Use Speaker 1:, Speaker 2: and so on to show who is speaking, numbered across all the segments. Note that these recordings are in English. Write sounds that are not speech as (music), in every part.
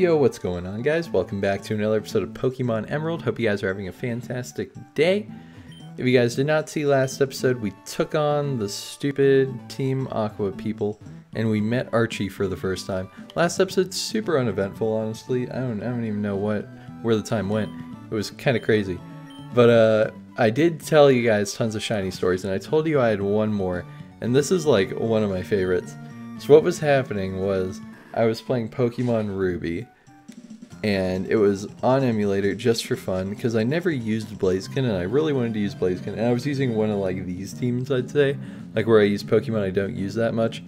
Speaker 1: Yo, what's going on, guys? Welcome back to another episode of Pokemon Emerald. Hope you guys are having a fantastic day. If you guys did not see last episode, we took on the stupid Team Aqua people, and we met Archie for the first time. Last episode, super uneventful, honestly. I don't, I don't even know what where the time went. It was kind of crazy. But uh, I did tell you guys tons of shiny stories, and I told you I had one more, and this is like one of my favorites. So what was happening was I was playing Pokemon Ruby, and it was on emulator just for fun because I never used Blaziken and I really wanted to use Blaziken and I was using one of like these teams I'd say like where I use Pokemon I don't use that much.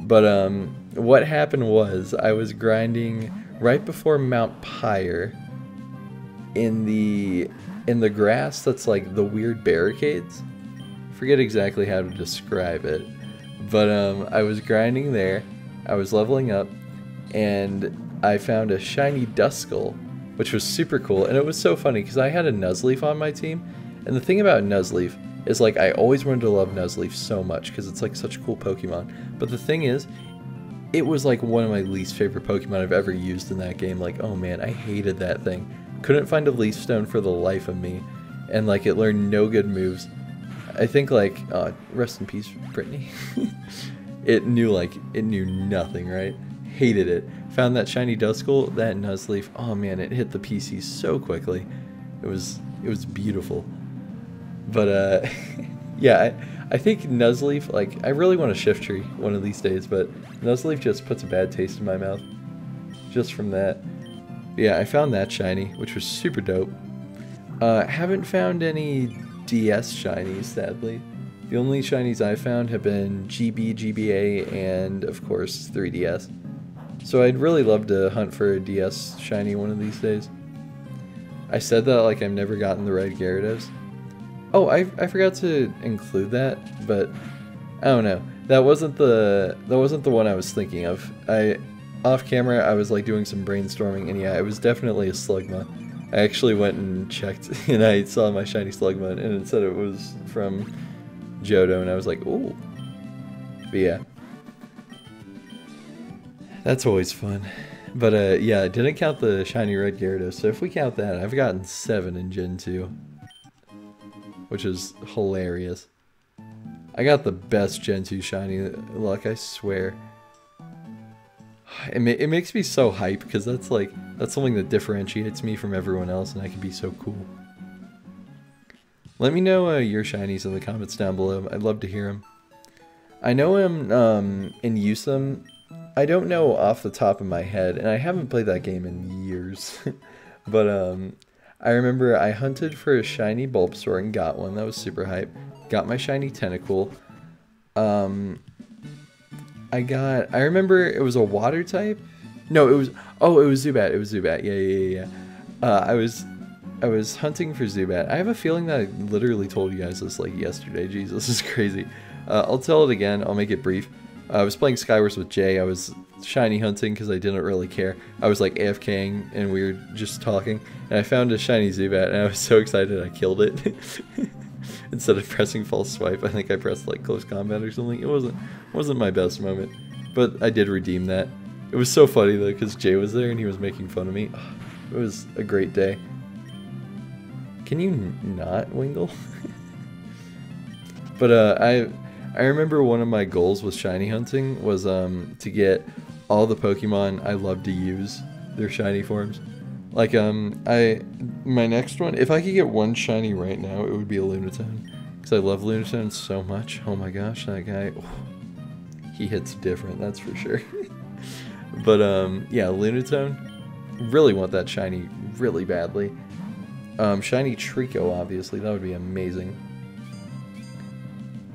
Speaker 1: But um what happened was I was grinding right before Mount Pyre in the in the grass that's like the weird barricades. Forget exactly how to describe it. But um I was grinding there I was leveling up and I found a shiny Duskull, which was super cool. And it was so funny because I had a Nuzleaf on my team. And the thing about Nuzleaf is like I always wanted to love Nuzleaf so much because it's like such a cool Pokemon. But the thing is, it was like one of my least favorite Pokemon I've ever used in that game. Like, oh man, I hated that thing. Couldn't find a Leaf Stone for the life of me. And like it learned no good moves. I think like, uh, rest in peace, Brittany. (laughs) it knew like, it knew nothing, right? Hated it. Found that shiny Duskull, that Nuzleaf. Oh man, it hit the PC so quickly. It was it was beautiful. But uh (laughs) yeah, I, I think Nuzleaf, like I really want a Shiftry one of these days, but Nuzleaf just puts a bad taste in my mouth. Just from that. Yeah, I found that shiny, which was super dope. Uh haven't found any DS shinies, sadly. The only shinies I found have been GB, GBA, and of course 3DS. So I'd really love to hunt for a DS shiny one of these days. I said that like I've never gotten the red Gyarados. Oh, I, I forgot to include that, but I don't know. That wasn't the that wasn't the one I was thinking of. I off camera I was like doing some brainstorming and yeah, it was definitely a Slugma. I actually went and checked (laughs) and I saw my shiny Slugma and it said it was from Johto and I was like, "Ooh." But yeah. That's always fun. But uh, yeah, I didn't count the shiny red Gyarados, so if we count that, I've gotten 7 in Gen 2. Which is hilarious. I got the best Gen 2 shiny luck, I swear. It, ma it makes me so hype, because that's like, that's something that differentiates me from everyone else, and I can be so cool. Let me know uh, your shinies in the comments down below. I'd love to hear them. I know I'm um, in USM I don't know off the top of my head, and I haven't played that game in years. (laughs) but um, I remember I hunted for a shiny Bulbasaur and got one. That was super hype. Got my shiny Tentacool. Um, I got. I remember it was a water type. No, it was. Oh, it was Zubat. It was Zubat. Yeah, yeah, yeah. Uh, I was. I was hunting for Zubat. I have a feeling that I literally told you guys this like yesterday. (laughs) Jesus, this is crazy. Uh, I'll tell it again. I'll make it brief. I was playing Skywars with Jay. I was shiny hunting because I didn't really care. I was like AFKing and we were just talking. And I found a shiny Zubat and I was (laughs) so excited I killed it. (laughs) Instead of pressing false swipe, I think I pressed like close combat or something. It wasn't wasn't my best moment, but I did redeem that. It was so funny though because Jay was there and he was making fun of me. It was a great day. Can you not Wingle? (laughs) but uh, I I remember one of my goals with shiny hunting was um, to get all the Pokemon I love to use their shiny forms. Like um, I my next one, if I could get one shiny right now, it would be a Lunatone, because I love Lunatone so much. Oh my gosh, that guy, oh, he hits different, that's for sure. (laughs) but um, yeah, Lunatone, really want that shiny really badly. Um, shiny Treecko, obviously, that would be amazing.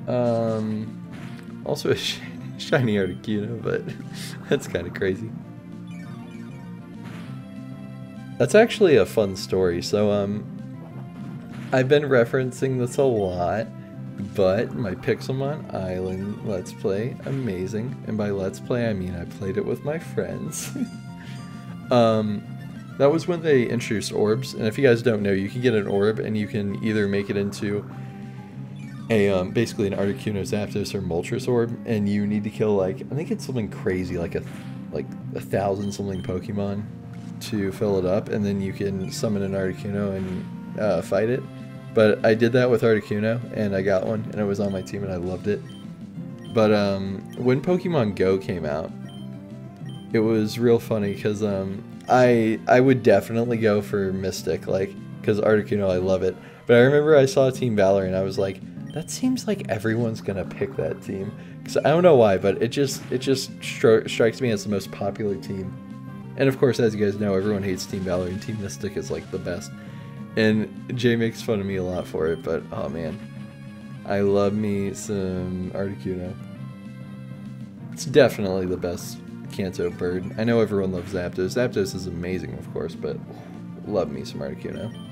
Speaker 1: Um, also a sh shiny Articuno, but (laughs) that's kind of crazy. That's actually a fun story. So, um, I've been referencing this a lot, but my Pixelmon Island Let's Play, amazing. And by Let's Play, I mean I played it with my friends. (laughs) um, that was when they introduced orbs, and if you guys don't know, you can get an orb and you can either make it into a um, basically an Articuno Zapdos or Moltres orb, and you need to kill like I think it's something crazy like a like a thousand something Pokemon to fill it up, and then you can summon an Articuno and uh, fight it. But I did that with Articuno, and I got one, and it was on my team, and I loved it. But um, when Pokemon Go came out, it was real funny because um, I I would definitely go for Mystic, like because Articuno, I love it. But I remember I saw Team Valor, and I was like, that seems like everyone's gonna pick that team. Cause I don't know why, but it just it just stri strikes me as the most popular team. And of course, as you guys know, everyone hates Team Valor, and Team Mystic is like the best. And Jay makes fun of me a lot for it, but oh man, I love me some Articuno. It's definitely the best Kanto bird. I know everyone loves Zapdos. Zapdos is amazing, of course, but love me some Articuno.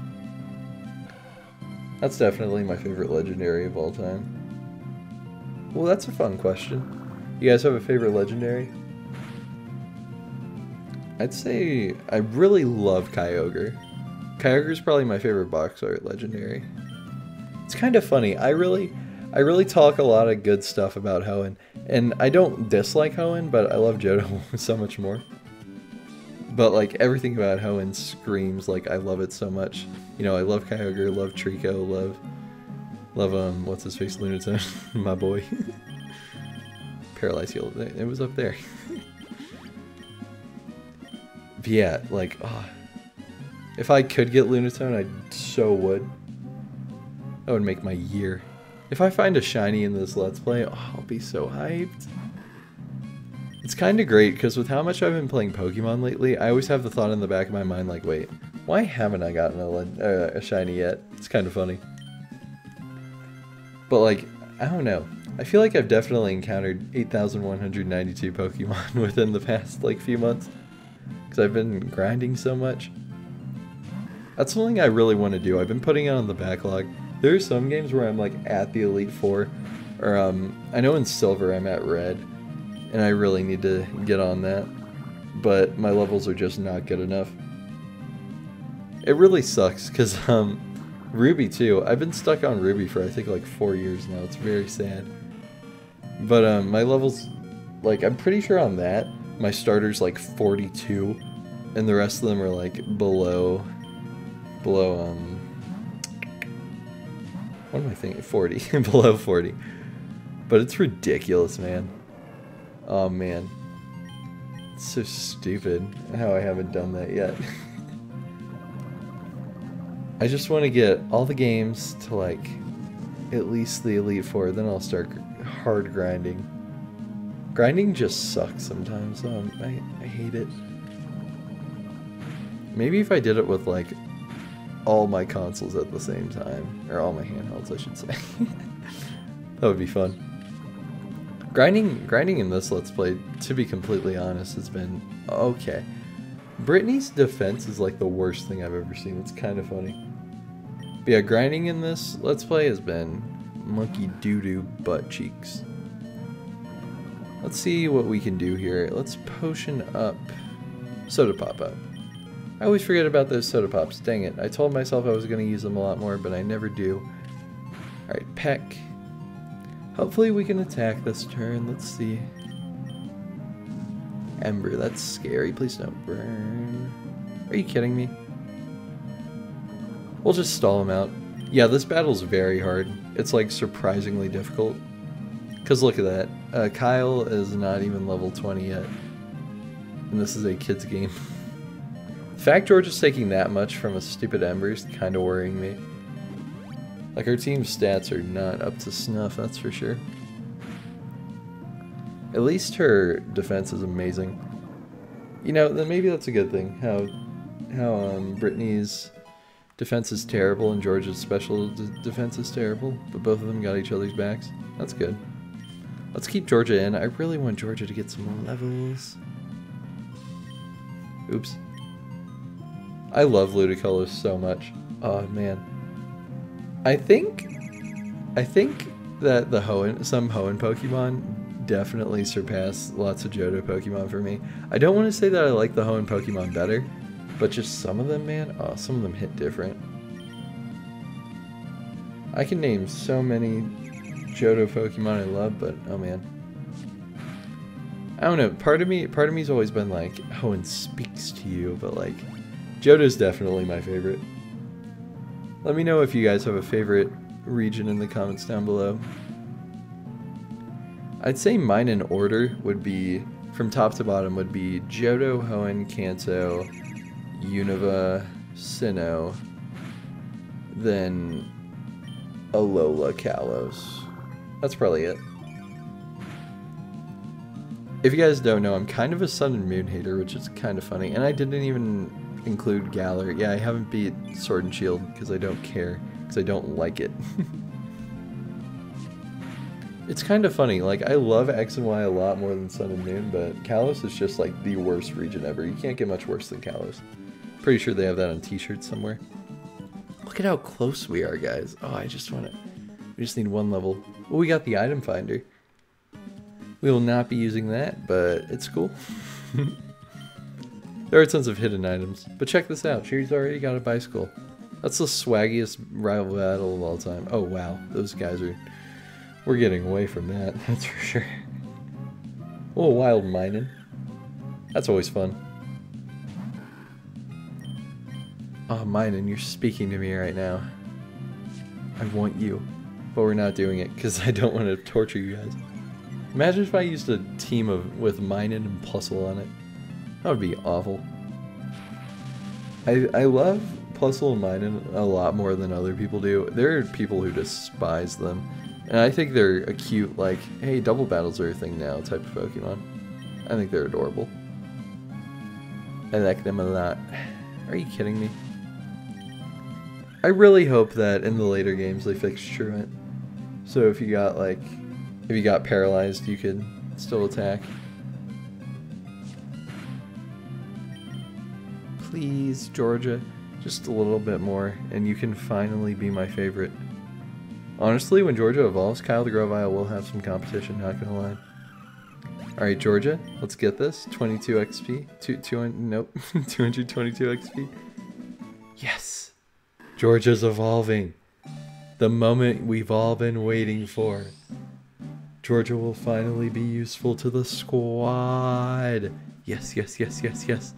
Speaker 1: That's definitely my favorite legendary of all time. Well, that's a fun question. You guys have a favorite legendary? I'd say I really love Kyogre. Kyogre is probably my favorite box art legendary. It's kind of funny. I really, I really talk a lot of good stuff about Hoenn, and I don't dislike Hoenn, but I love Johto (laughs) so much more. But like everything about Hoenn screams like I love it so much. You know, I love Kyogre, love Treecko, love love um what's his face Lunatone, (laughs) my boy. (laughs) Paralyze Heal. It was up there. (laughs) but yeah, like oh, if I could get Lunatone, I so would. That would make my year. If I find a shiny in this Let's Play, oh, I'll be so hyped. Kind of great because with how much I've been playing Pokemon lately, I always have the thought in the back of my mind like, wait, why haven't I gotten a, uh, a shiny yet? It's kind of funny. But like, I don't know. I feel like I've definitely encountered 8,192 Pokemon (laughs) within the past like few months because I've been grinding so much. That's something I really want to do. I've been putting it on the backlog. There are some games where I'm like at the Elite Four, or um, I know in Silver I'm at Red, and I really need to get on that, but my levels are just not good enough. It really sucks, because, um, Ruby too, I've been stuck on Ruby for I think like four years now, it's very sad. But, um, my levels, like, I'm pretty sure on that, my starter's like 42, and the rest of them are like below, below, um, what am I thinking, 40, (laughs) below 40. But it's ridiculous, man. Oh man. It's so stupid how I haven't done that yet. (laughs) I just want to get all the games to like at least the Elite Four, then I'll start hard grinding. Grinding just sucks sometimes, um, I, I hate it. Maybe if I did it with like all my consoles at the same time, or all my handhelds I should say. (laughs) that would be fun. Grinding, grinding in this Let's Play, to be completely honest, has been okay. Brittany's defense is like the worst thing I've ever seen. It's kind of funny. But yeah, grinding in this Let's Play has been monkey doo-doo butt cheeks. Let's see what we can do here. Let's potion up Soda Pop up. I always forget about those Soda Pops. Dang it. I told myself I was going to use them a lot more, but I never do. Alright, Peck. Hopefully we can attack this turn. Let's see. Ember, that's scary. Please don't burn. Are you kidding me? We'll just stall him out. Yeah, this battle's very hard. It's like surprisingly difficult. Because look at that. Uh, Kyle is not even level 20 yet. And this is a kid's game. (laughs) the fact George is taking that much from a stupid Ember is kind of worrying me. Like, our team's stats are not up to snuff, that's for sure. At least her defense is amazing. You know, then maybe that's a good thing, how, how um, Brittany's defense is terrible and George's special defense is terrible, but both of them got each other's backs. That's good. Let's keep Georgia in. I really want Georgia to get some more levels. Oops. I love Ludicolo so much. Oh, man. I think, I think that the Hoenn, some Hoenn Pokemon definitely surpass lots of Johto Pokemon for me. I don't want to say that I like the Hoenn Pokemon better, but just some of them, man, oh, some of them hit different. I can name so many Johto Pokemon I love, but oh man. I don't know. Part of me, part of me's always been like, Hoenn speaks to you, but like, Johto's definitely my favorite. Let me know if you guys have a favorite region in the comments down below. I'd say mine in order would be, from top to bottom, would be Johto, Hoenn, Kanto, Unova, Sinnoh, then Alola, Kalos. That's probably it. If you guys don't know, I'm kind of a Sun and Moon hater, which is kind of funny. And I didn't even include Galar. Yeah, I haven't beat Sword and Shield because I don't care, because I don't like it. (laughs) it's kind of funny. Like, I love X and Y a lot more than Sun and Moon, but Kalos is just like the worst region ever. You can't get much worse than Kalos. Pretty sure they have that on t-shirts somewhere. Look at how close we are, guys. Oh, I just want to... We just need one level. Well, we got the item finder. We will not be using that, but it's cool. (laughs) there are tons of hidden items. But check this out. She's already got a bicycle. That's the swaggiest rival battle of all time. Oh, wow. Those guys are... We're getting away from that, (laughs) that's for sure. Oh, wild mining. That's always fun. Ah, oh, Minun, you're speaking to me right now. I want you. But we're not doing it, because (laughs) I don't want to torture you guys. Imagine if I used a team of with Minun and Plusle on it. That would be awful. I, I love Plusle and Minun a lot more than other people do. There are people who despise them. And I think they're a cute, like, hey, double battles are a thing now type of Pokemon. I think they're adorable. I like them a lot. Are you kidding me? I really hope that in the later games they fix Truant. So if you got, like, if you got paralyzed, you could still attack. Please, Georgia, just a little bit more, and you can finally be my favorite. Honestly, when Georgia evolves, Kyle the Grove Grovyle will have some competition, not gonna lie. Alright, Georgia, let's get this. 22 XP. Two, 200, nope. (laughs) 222 XP. Yes! Georgia's evolving. The moment we've all been waiting for. Georgia will finally be useful to the squad. Yes, yes, yes, yes, yes.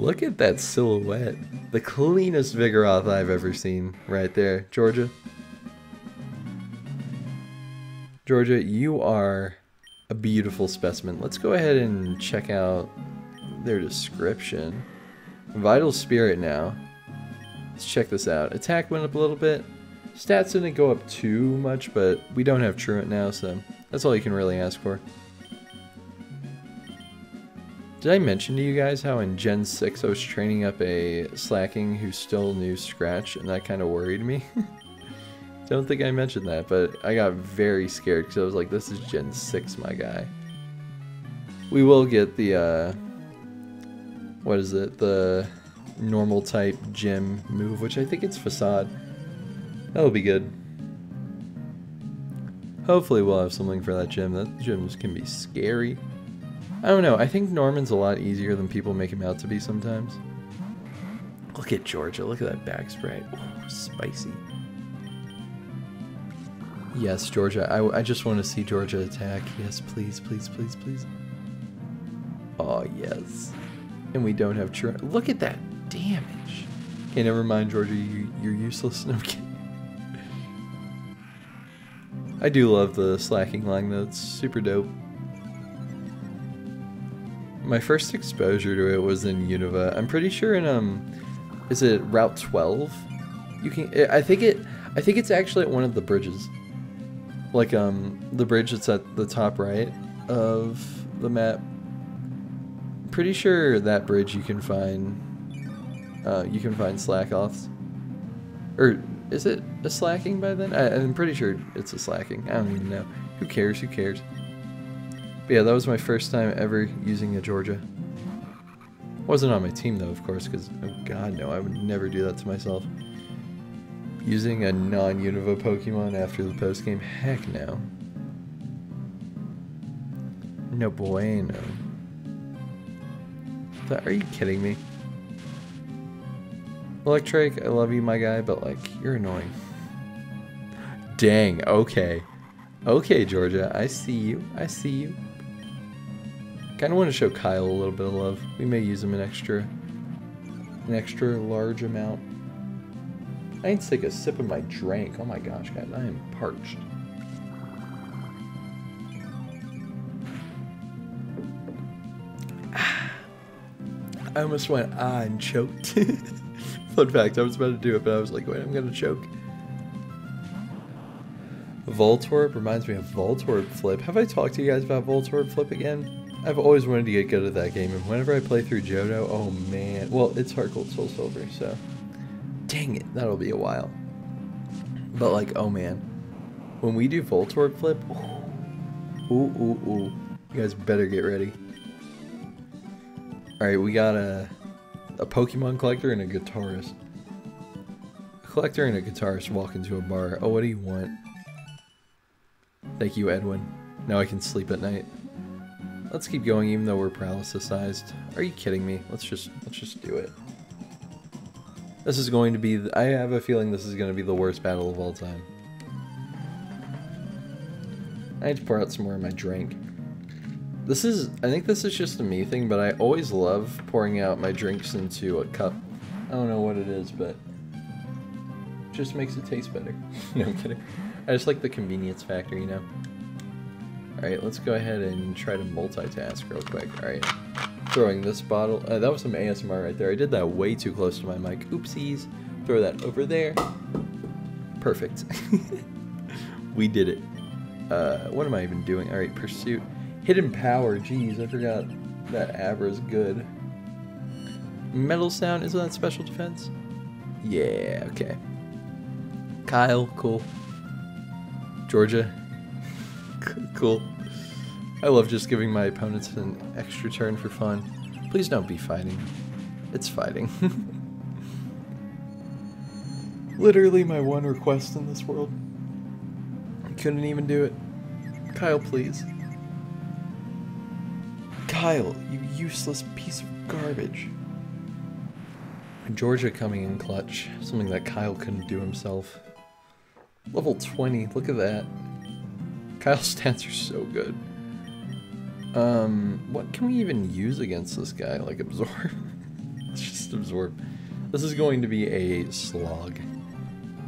Speaker 1: Look at that silhouette. The cleanest Vigoroth I've ever seen right there. Georgia. Georgia, you are a beautiful specimen. Let's go ahead and check out their description. Vital Spirit now. Let's check this out. Attack went up a little bit. Stats didn't go up too much, but we don't have Truant now, so that's all you can really ask for. Did I mention to you guys how in Gen 6 I was training up a Slaking who still knew Scratch, and that kind of worried me? (laughs) Don't think I mentioned that, but I got very scared because I was like, this is Gen 6, my guy. We will get the, uh, what is it, the normal type gym move, which I think it's Facade. That'll be good. Hopefully we'll have something for that gym. That gyms can be scary. Oh, I don't know. I think Norman's a lot easier than people make him out to be sometimes. Look at Georgia. Look at that back spray. Ooh, spicy. Yes, Georgia. I, I just want to see Georgia attack. Yes, please, please, please, please. Oh, yes. And we don't have... Look at that damage. Okay, never mind, Georgia. You, you're useless. (laughs) No. I do love the Slaking line though, it's super dope. My first exposure to it was in Unova. I'm pretty sure in um is it Route 12? You can I think it I think it's actually at one of the bridges. Like um the bridge that's at the top right of the map. Pretty sure that bridge you can find uh, you can find Slakoths. Or is it a Slaking by then? I, am pretty sure it's a Slaking. I don't even know. Who cares? Who cares? But yeah, that was my first time ever using a Georgia. Wasn't on my team though, of course, because, oh god no, I would never do that to myself. Using a non-Unova Pokemon after the post-game? Heck no. No bueno. Are you kidding me? Electric, I love you, my guy, but like, you're annoying. Dang, okay. Okay, Georgia, I see you. I see you. Kind of want to show Kyle a little bit of love. We may use him an extra, an extra large amount. I need to take a sip of my drink. Oh my gosh, guys, I am parched. (sighs) I almost went ah and choked. (laughs) Fun fact, I was about to do it, but I was like, wait, I'm gonna choke. Voltorb reminds me of Voltorb Flip. Have I talked to you guys about Voltorb Flip again? I've always wanted to get good at that game, and whenever I play through Johto, oh man. Well, it's Heart Gold Soul Silver, so. Dang it, that'll be a while. But like, oh man. When we do Voltorb Flip, ooh, ooh, ooh. You guys better get ready. Alright, we got a, a Pokemon collector and a guitarist. A collector and a guitarist walk into a bar. Oh, what do you want? Thank you, Edwin. Now I can sleep at night. Let's keep going even though we're paralysis-sized. Are you kidding me? Let's just let's just do it. This is going to be I have a feeling this is going to be the worst battle of all time. I need to pour out some more of my drink. This is, I think this is just a me thing, but I always love pouring out my drinks into a cup. I don't know what it is, but it just makes it taste better. (laughs) no, I'm kidding. I just like the convenience factor, you know? Alright, let's go ahead and try to multitask real quick. Alright, throwing this bottle. Uh, that was some ASMR right there. I did that way too close to my mic. Oopsies. Throw that over there. Perfect. (laughs) we did it. Uh, what am I even doing? Alright, pursuit. Hidden power, jeez, I forgot that Abra's good. Metal sound, isn't that special defense? Yeah, okay. Kyle, cool. Georgia, (laughs) cool. I love just giving my opponents an extra turn for fun. Please don't be fighting. It's fighting. (laughs) Literally my one request in this world. I couldn't even do it. Kyle, please. Kyle, you useless piece of garbage. Georgia coming in clutch, something that Kyle couldn't do himself. Level 20, look at that. Kyle's stats are so good. Um, what can we even use against this guy? Like absorb? Let's (laughs) just absorb. This is going to be a slog.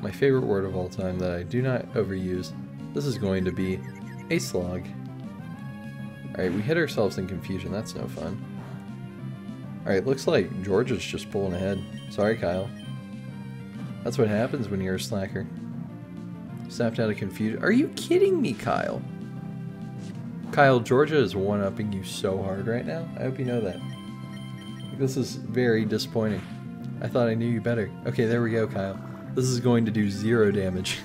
Speaker 1: My favorite word of all time that I do not overuse. This is going to be a slog. Alright, we hit ourselves in confusion. That's no fun. Alright, looks like Georgia's just pulling ahead. Sorry, Kyle. That's what happens when you're a slacker. Snapped out of confusion. Are you kidding me, Kyle? Kyle, Georgia is one-upping you so hard right now. I hope you know that. This is very disappointing. I thought I knew you better. Okay, there we go, Kyle. This is going to do zero damage.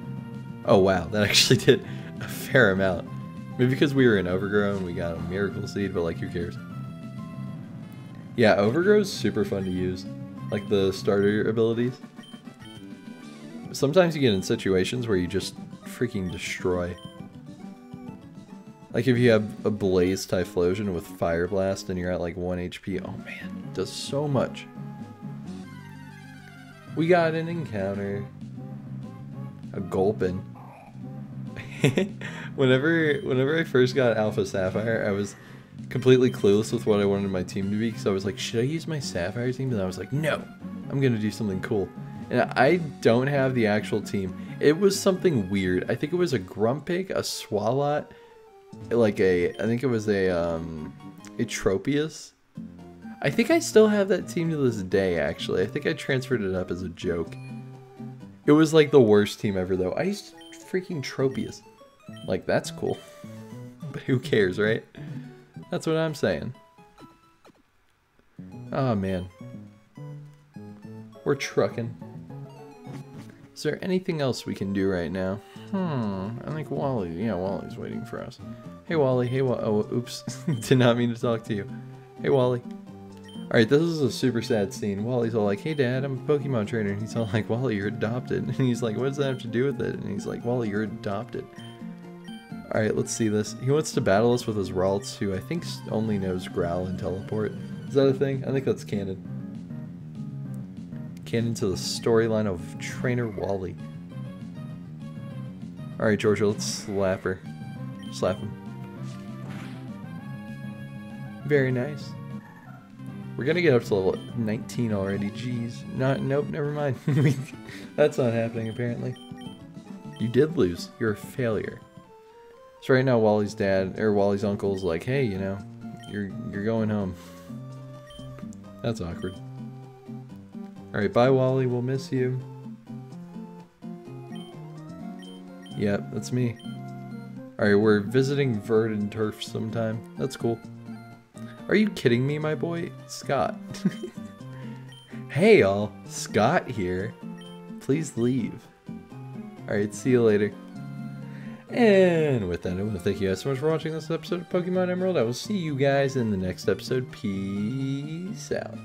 Speaker 1: (laughs) oh, wow. That actually (laughs) did a fair amount. Maybe because we were in Overgrown, we got a Miracle Seed, but like, who cares? Yeah, Overgrow is super fun to use. Like the starter abilities. Sometimes you get in situations where you just freaking destroy. Like if you have a Blaze Typhlosion with Fire Blast and you're at like 1 HP, oh man, does so much. We got an encounter. A Gulpin. (laughs) whenever whenever I first got Alpha Sapphire, I was completely clueless with what I wanted my team to be because I was like, should I use my Sapphire team? And I was like, no, I'm gonna do something cool. And I don't have the actual team. It was something weird. I think it was a Grumpig, a Swalot, like a, I think it was a, um, a Tropius. I think I still have that team to this day, actually. I think I transferred it up as a joke. It was like the worst team ever, though. I used freaking Tropius. Like, that's cool. (laughs) But who cares, right? That's what I'm saying. Oh, man. We're trucking. Is there anything else we can do right now? Hmm, I think Wally, yeah, Wally's waiting for us. Hey Wally, hey Wally, oh, oops, (laughs) did not mean to talk to you. Hey Wally. Alright, this is a super sad scene. Wally's all like, hey dad, I'm a Pokemon trainer. And he's all like, Wally, you're adopted. (laughs) And he's like, what does that have to do with it? And he's like, Wally, you're adopted. Alright, let's see this. He wants to battle us with his Ralts, who I think only knows Growl and Teleport. Is that a thing? I think that's canon. Canon to the storyline of Trainer Wally. Alright, Georgia, let's slap her. Slap him. Very nice. We're gonna get up to level 19 already. Jeez. Not. Nope. Never mind. (laughs) That's not happening apparently. You did lose. You're a failure. So right now, Wally's dad or Wally's uncle's like, "Hey, you know, you're you're going home." That's awkward. All right, bye, Wally. We'll miss you. Yep, that's me. Alright, we're visiting Verdanturf sometime. That's cool. Are you kidding me, my boy? Scott. (laughs) hey, all. Scott here. Please leave. Alright, see you later. And with that, I want to thank you guys so much for watching this episode of Pokemon Emerald. I will see you guys in the next episode. Peace out.